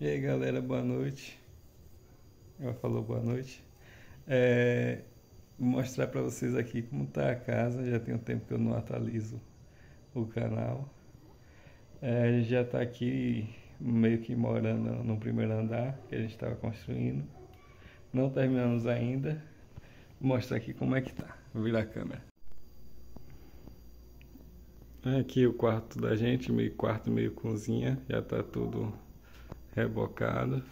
E aí galera, boa noite. Ela falou boa noite. É, vou mostrar para vocês aqui como tá a casa. Já tem um tempo que eu não atualizo o canal. É, a gente já está aqui meio que morando no primeiro andar que a gente estava construindo. Não terminamos ainda. Vou mostrar aqui como é que tá. Vou virar a câmera. Aqui o quarto da gente, meio quarto, meio cozinha. Já tá tudo rebocado.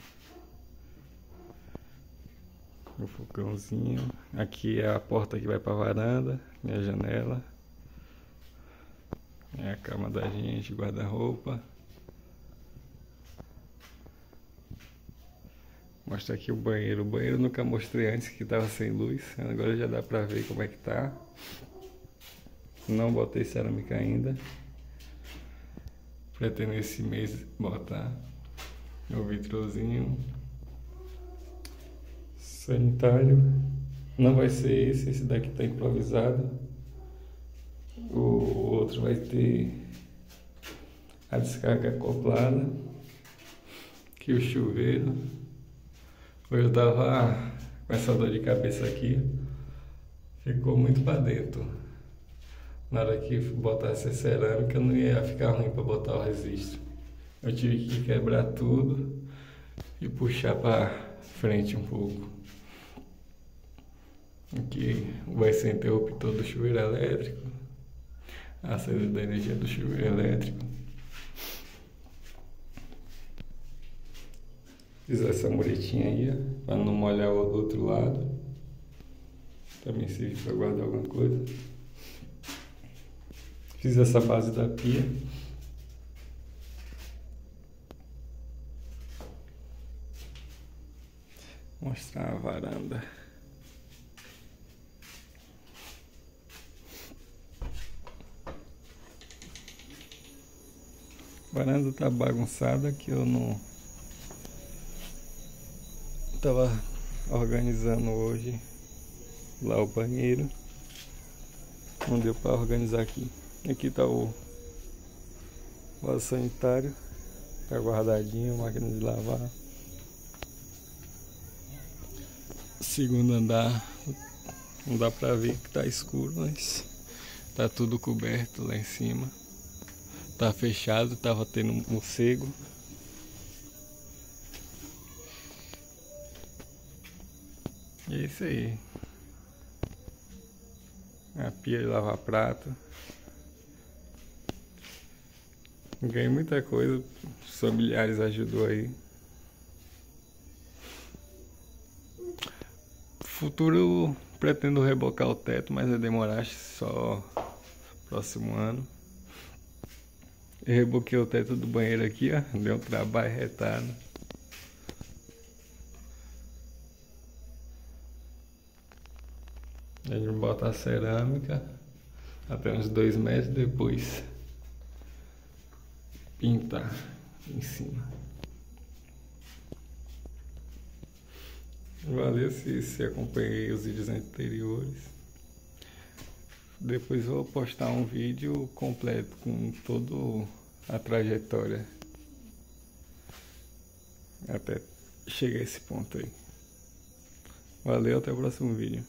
O fogãozinho. Aqui é a porta que vai para a varanda, minha janela. É a cama da gente, guarda-roupa. Mostra aqui o banheiro. O banheiro nunca mostrei antes que estava sem luz. Agora já dá para ver como é que tá. Não botei cerâmica ainda. Pretendo esse mês botar o vitrozinho sanitário. Não vai ser esse, esse daqui está improvisado. O outro vai ter a descarga acoplada. Aqui o chuveiro. Hoje eu tava com essa dor de cabeça aqui. Ficou muito para dentro. Na hora que botasse a cerâmica não ia ficar ruim para botar o registro. Eu tive que quebrar tudo e puxar para frente um pouco. Aqui vai ser interruptor do chuveiro elétrico, a saída da energia do chuveiro elétrico. Fiz essa muretinha aí, para não molhar o outro lado. Também serve para guardar alguma coisa. Fiz essa base da pia. Mostrar a varanda. A varanda tá bagunçada que eu não tava organizando hoje lá o banheiro. Não deu para organizar aqui. Aqui tá o vaso sanitário. Tá guardadinho, máquina de lavar. Segundo andar não dá pra ver que tá escuro, mas tá tudo coberto lá em cima. Tá fechado, tava tendo um morcego. E é isso aí. A pia de lavar prato. Ganhei muita coisa, os familiares ajudou aí. Futuro pretendo rebocar o teto, mas vai demorar só próximo ano. Eu reboquei o teto do banheiro aqui, ó. Deu um trabalho retado. A gente bota a cerâmica até uns dois meses depois pintar em cima. Valeu se, se acompanhei os vídeos anteriores. Depois vou postar um vídeo completo com toda a trajetória até chegar a esse ponto aí. Valeu, até o próximo vídeo.